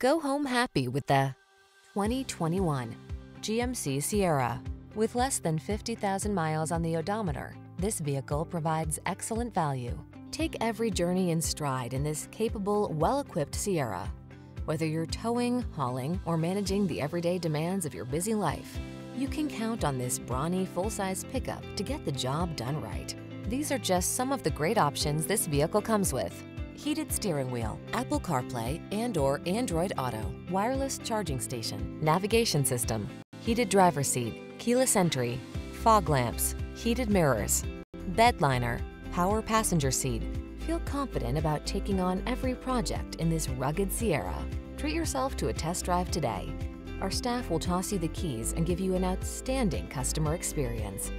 Go home happy with the 2021 GMC Sierra. With less than 50,000 miles on the odometer, this vehicle provides excellent value. Take every journey in stride in this capable, well-equipped Sierra. Whether you're towing, hauling, or managing the everyday demands of your busy life, you can count on this brawny full-size pickup to get the job done right. These are just some of the great options this vehicle comes with. Heated steering wheel, Apple CarPlay and or Android Auto, wireless charging station, navigation system, heated driver seat, keyless entry, fog lamps, heated mirrors, bed liner, power passenger seat. Feel confident about taking on every project in this rugged Sierra. Treat yourself to a test drive today. Our staff will toss you the keys and give you an outstanding customer experience.